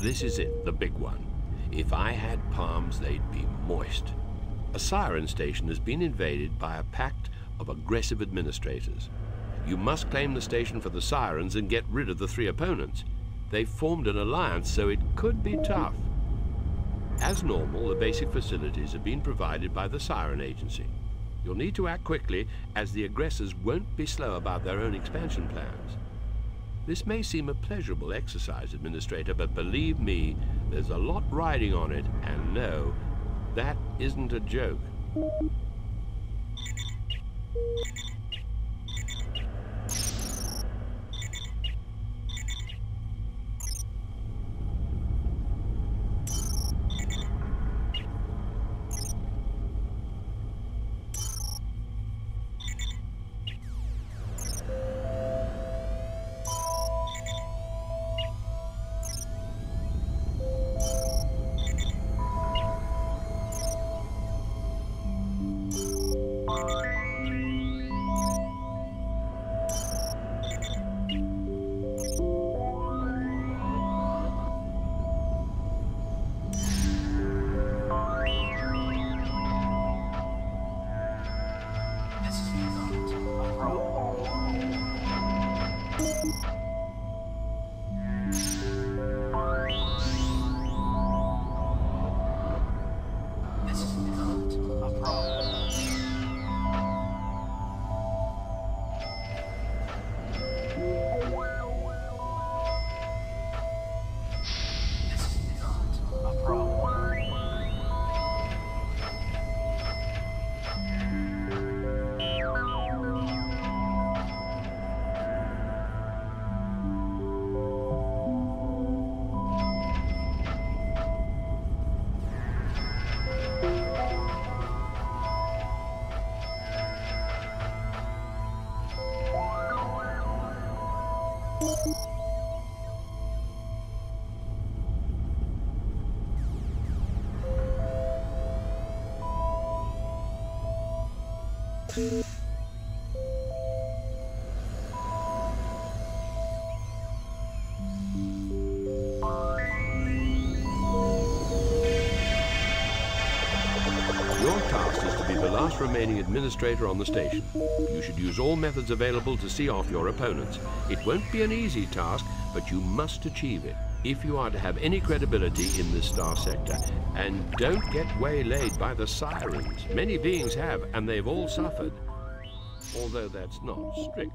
This is it, the big one. If I had palms, they'd be moist. A siren station has been invaded by a pact of aggressive administrators. You must claim the station for the sirens and get rid of the three opponents. They've formed an alliance, so it could be tough. As normal, the basic facilities have been provided by the Siren Agency. You'll need to act quickly, as the aggressors won't be slow about their own expansion plans. This may seem a pleasurable exercise, Administrator, but believe me, there's a lot riding on it, and no, that isn't a joke. Remaining administrator on the station. You should use all methods available to see off your opponents. It won't be an easy task, but you must achieve it if you are to have any credibility in this star sector. And don't get waylaid by the sirens. Many beings have, and they've all suffered. Although that's not strictly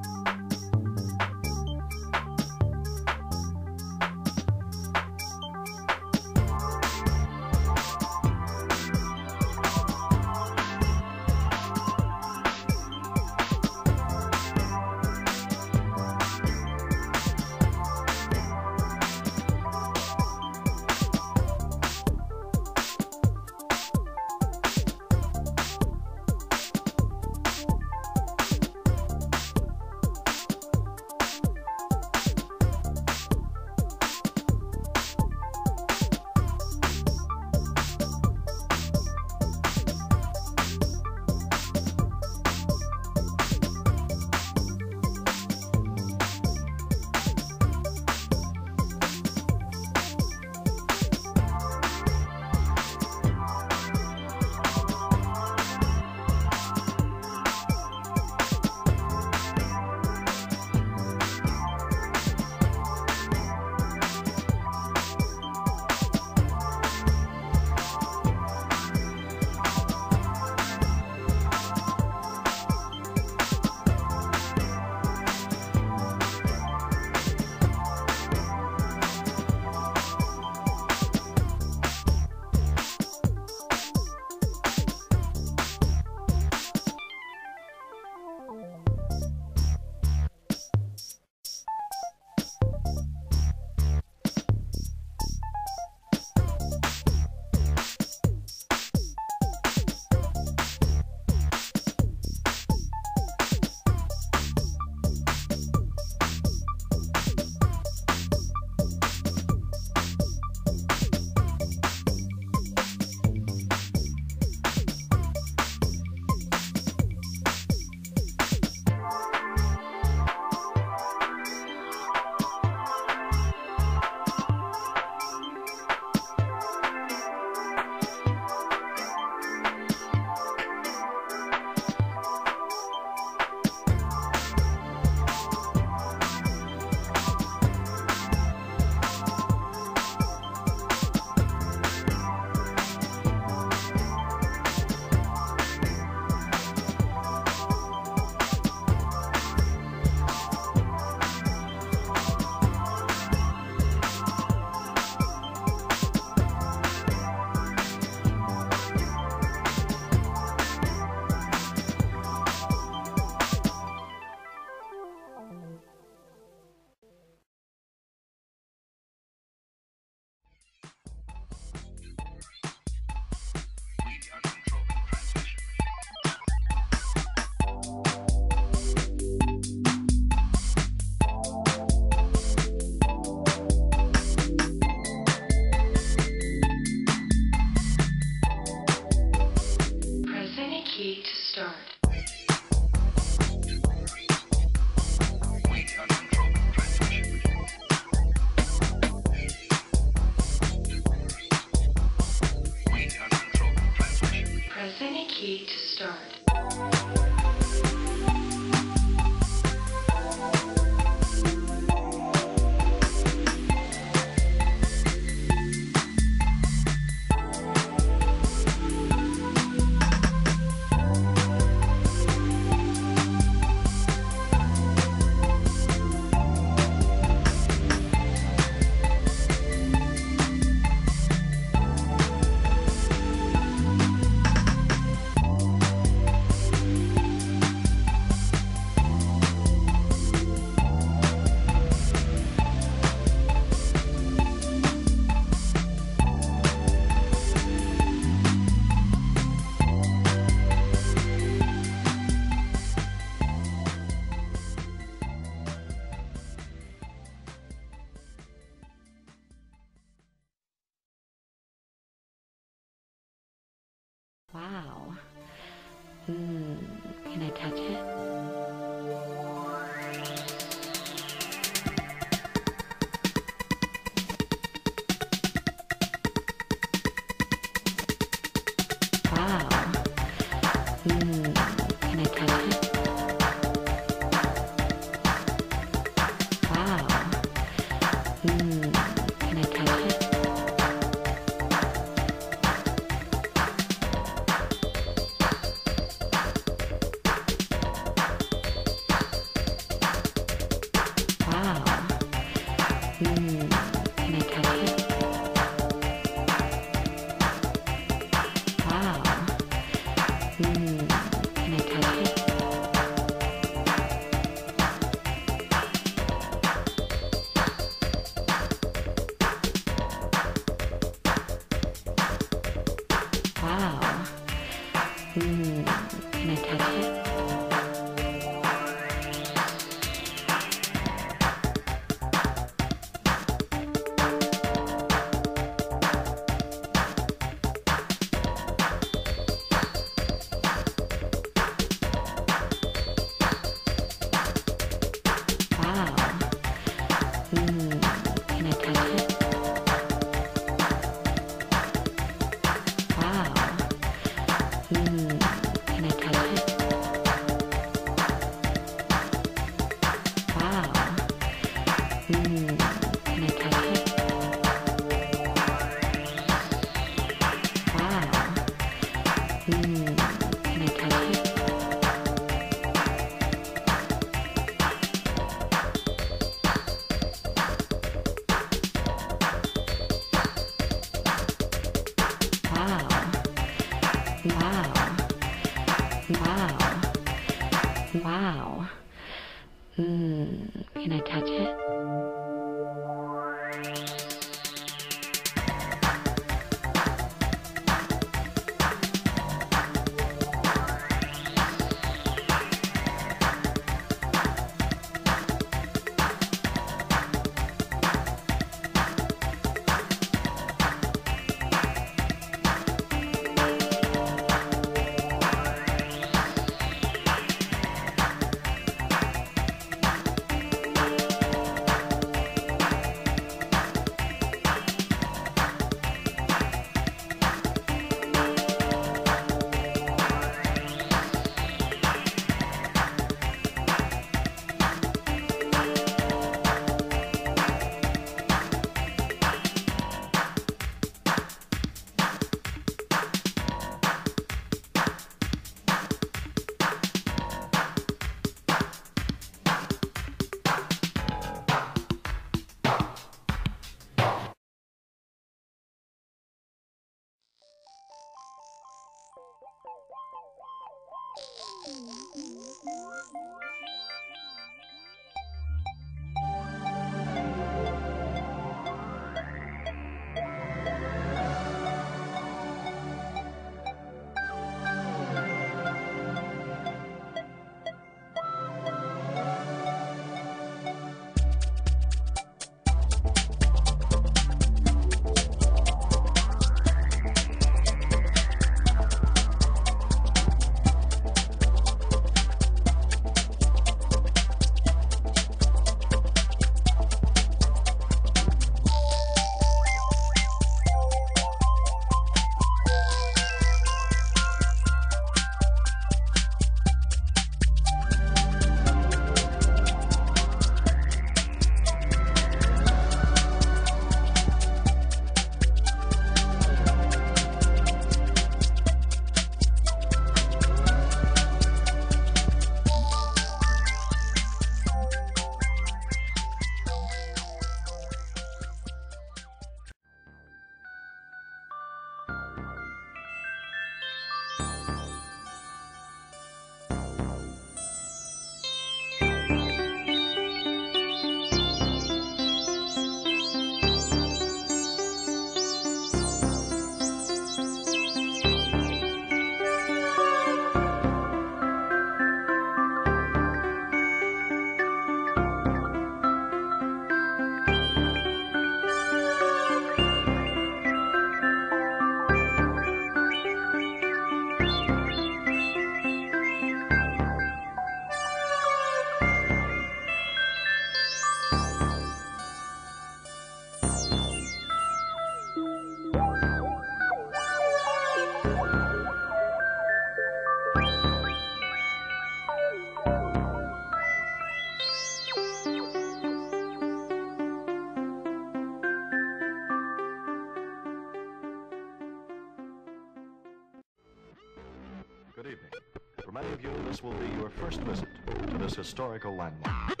this historical landmark.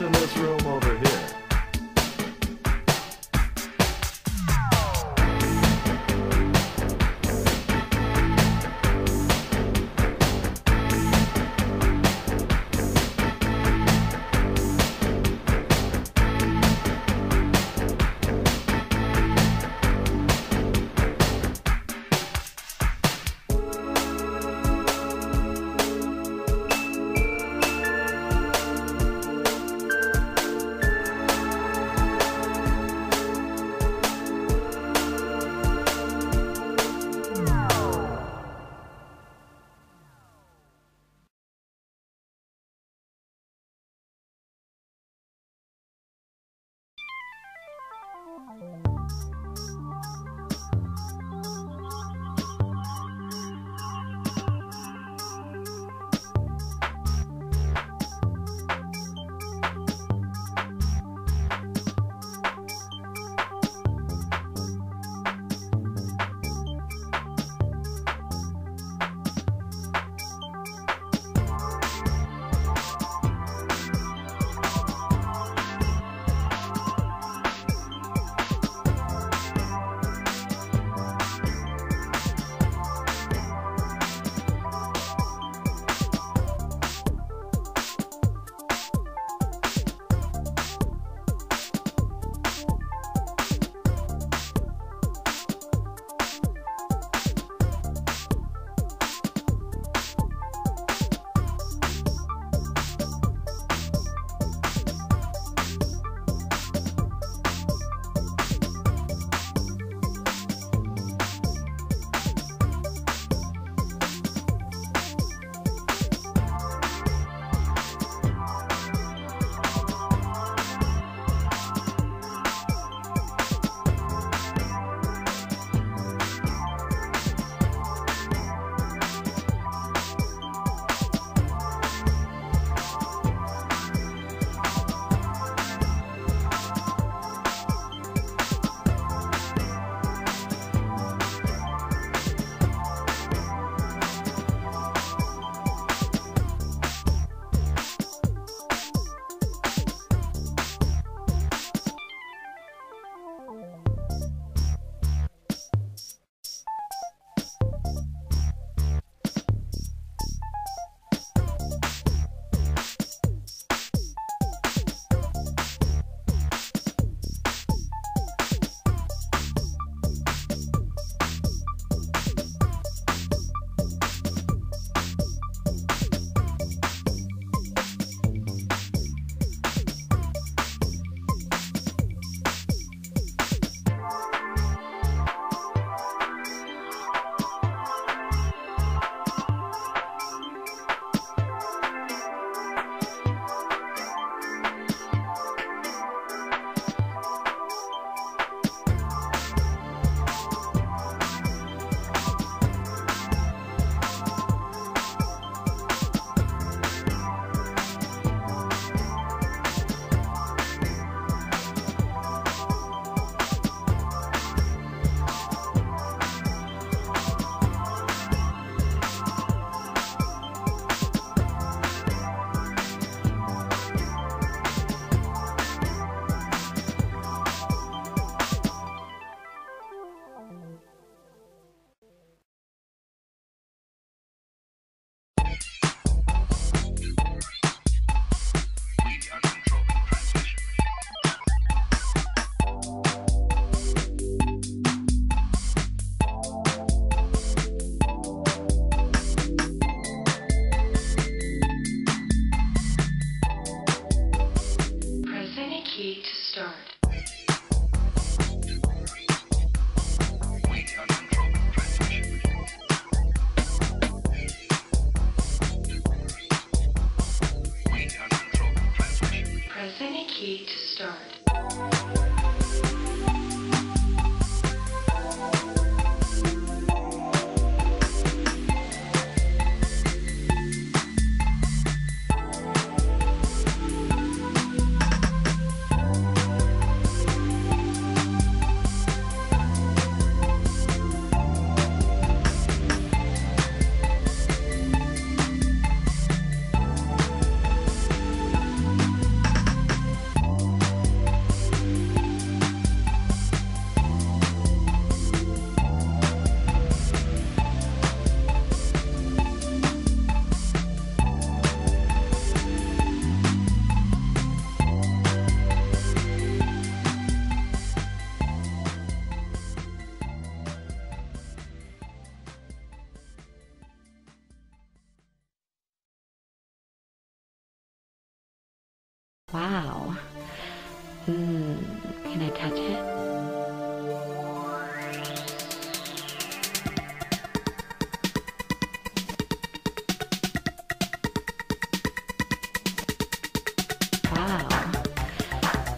In this room over here?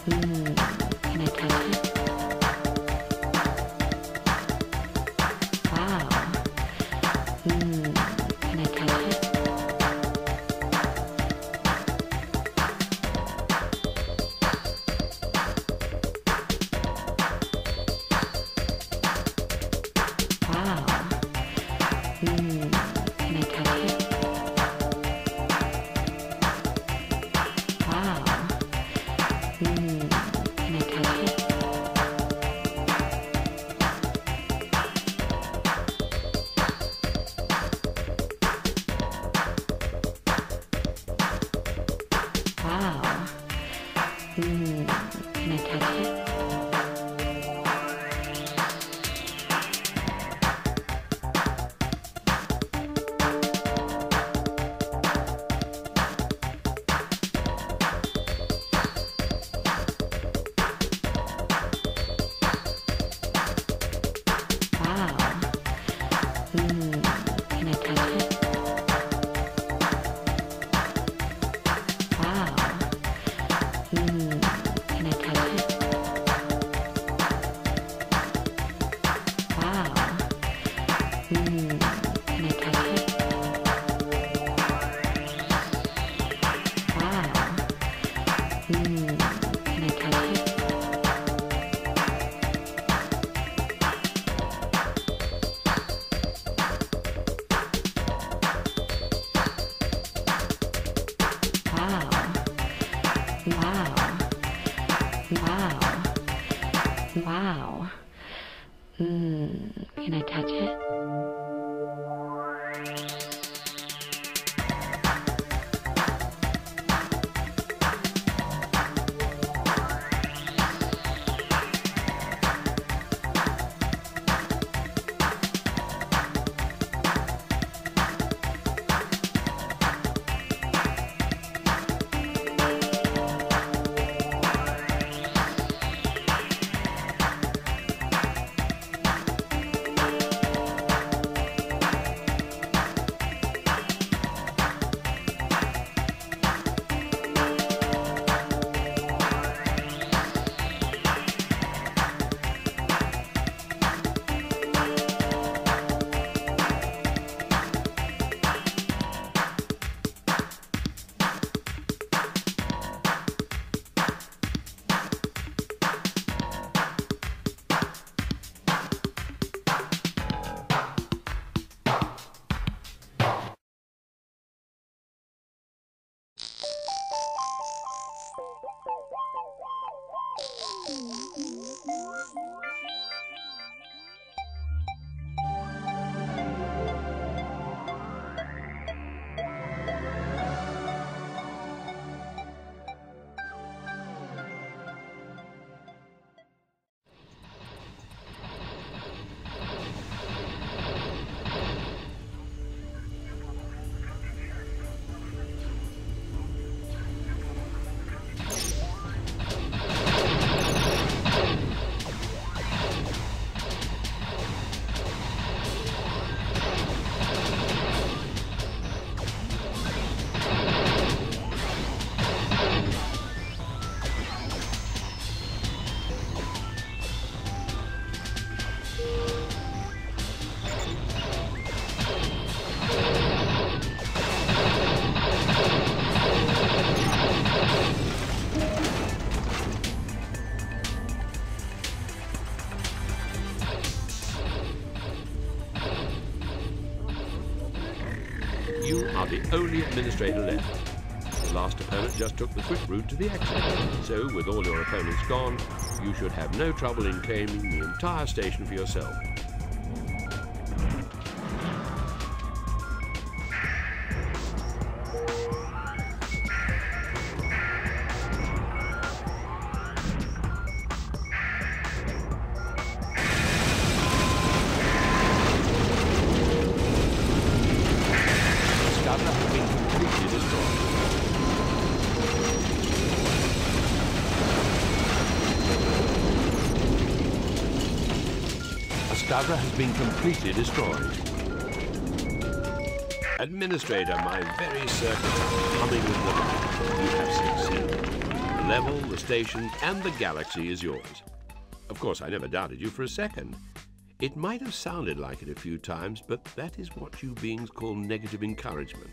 Mm. administrator left. The last opponent just took the quick route to the exit. So, with all your opponents gone, you should have no trouble in claiming the entire station for yourself. Discover has been completely destroyed. Administrator, my very circuit humming with delight. You have succeeded. The level, the station, and the galaxy is yours. Of course, I never doubted you for a second. It might have sounded like it a few times, but that is what you beings call negative encouragement.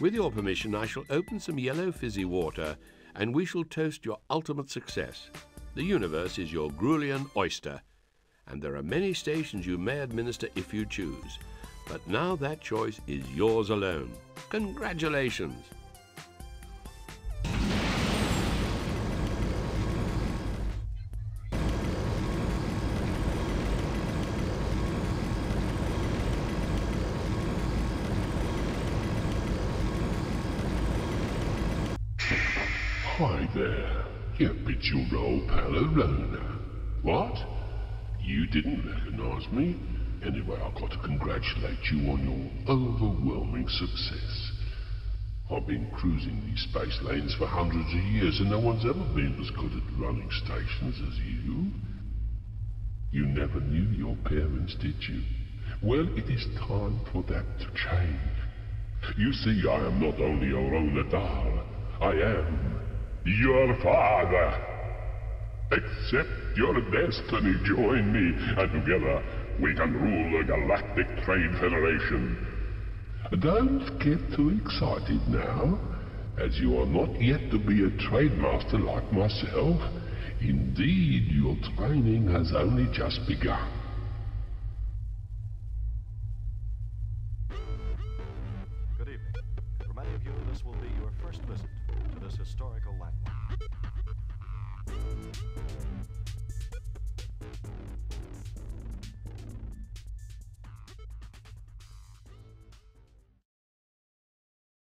With your permission, I shall open some yellow fizzy water and we shall toast your ultimate success. The universe is your Grulian oyster, and there are many stations you may administer if you choose. But now that choice is yours alone. Congratulations! Hi there. Your old pal What? You didn't recognize me? Anyway, I've got to congratulate you on your overwhelming success. I've been cruising these space lanes for hundreds of years and no one's ever been as good at running stations as you. You never knew your parents, did you? Well, it is time for that to change. You see, I am not only Arona Daal, I am your father. Accept your destiny, join me, and together we can rule the Galactic Trade Federation. Don't get too excited now, as you are not yet to be a trade master like myself. Indeed, your training has only just begun.